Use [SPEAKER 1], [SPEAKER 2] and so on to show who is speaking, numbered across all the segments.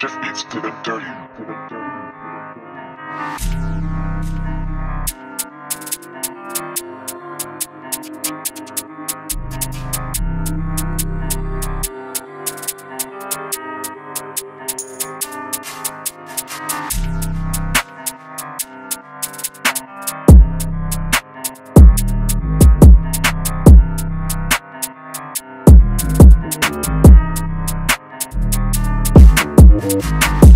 [SPEAKER 1] Just beats to the dirty. The dirty.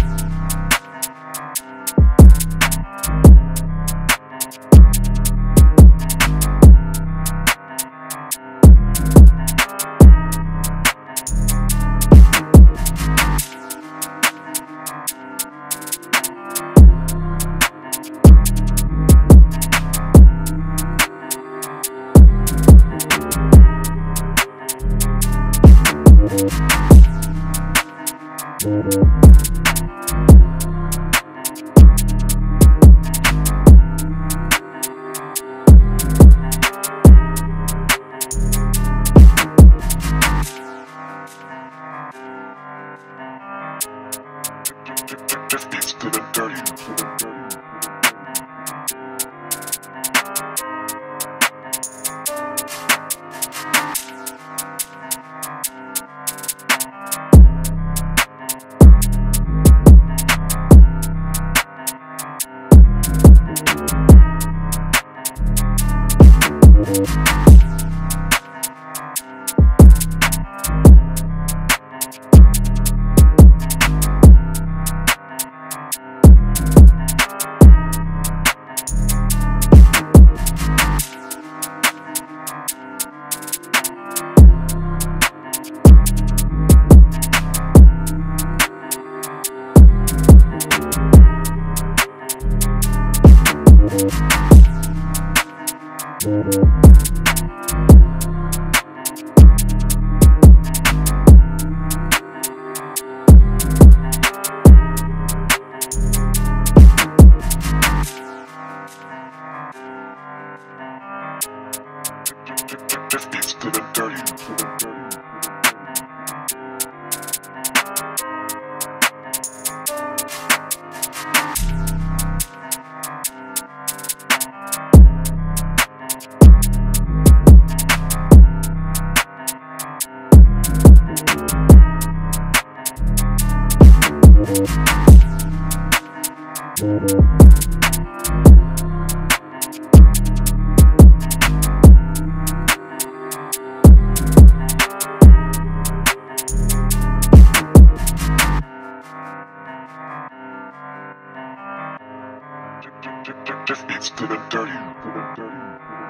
[SPEAKER 1] Just beats to the dirty. Just beats to the dirty. To the dirty.